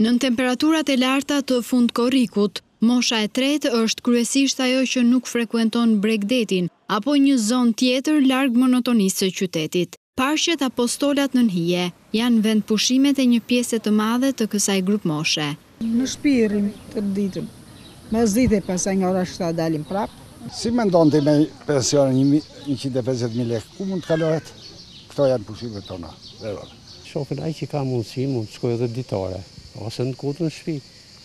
Nën temperaturat e larta të fundkorrikut, mosha e tretë është kryesisht ajo që nuk frekuenton bregdetin apo një zonë tjetër larg monotonisë së qytetit. Parqet apo stolat nën hije janë vendpushimet e një pjese të madhe të kësaj grupmoshe. Në shpi rrim tërë ditën. Masdite pastaj nga ora 7 dalim prapë. Si mendon ti me pensionin 150.000 lekë, ku mund të kalohet? Këto janë pushimet tona. Shofin ai që ka mundësi mund të shkojë edhe ditore, ose këtu në shpi,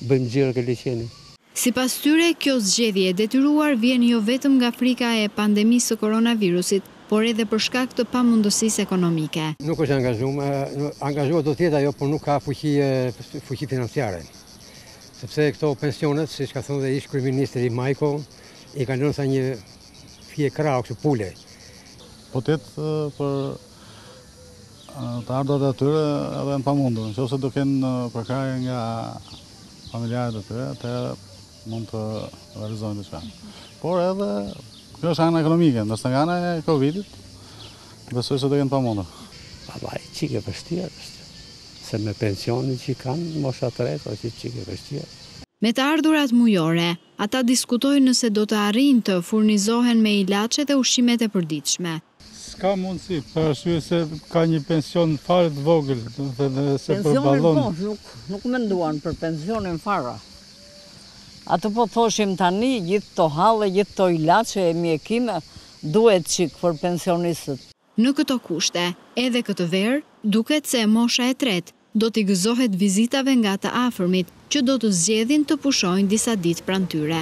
bëjmë xhiro ke liqeni. Sipas tyre, kjo zgjedhje e detyruar vjen jo vetëm nga frika e pandemisë së koronavirusit, por edhe për shkak të pamundësisë ekonomike. Nuk është e angazhuar, e angazhuar do të jetë ajo, por nuk ka fuqi financiare. Sepse këto pensionet, siç ka thënë dhe ish kryeministri Majko, i kanë lënë sa një fije krau, kështu pule. Po të jetë për të ardhurat e atyre edhe janë të pamundur. Në qoftë se do kenë përkrahje nga familjarët e tyre, atëherë mund të realizojnë diçka. Por edhe kjo është ana ekonomike, ndërsa nga ana e Covidit besoj se do jenë të pamundur. Vallaj, çike vështirë është. Se me pensionin që kanë, mosha e tretë, është çike vështirë. Me të ardhurat mujore, ata diskutojnë nëse do të arrijnë të furnizohen me ilaçet e ushqimet e përditshme. S'ka mundësi, për arsye se ka një pension fare të vogël dhe s'e përballon. Pensionin po, nuk nuk menduan për pensionin fare. Atë po thoshim tani, gjithë këto halle, gjithë këto ilaçe e mjekime, duhet çik për pensionistët. Në këto kushte, edhe këtë verë, duket se mosha e tretë do t'i gëzohet vizitave nga të afërmit që do të zgjedhin të pushojnë disa ditë pranë tyre.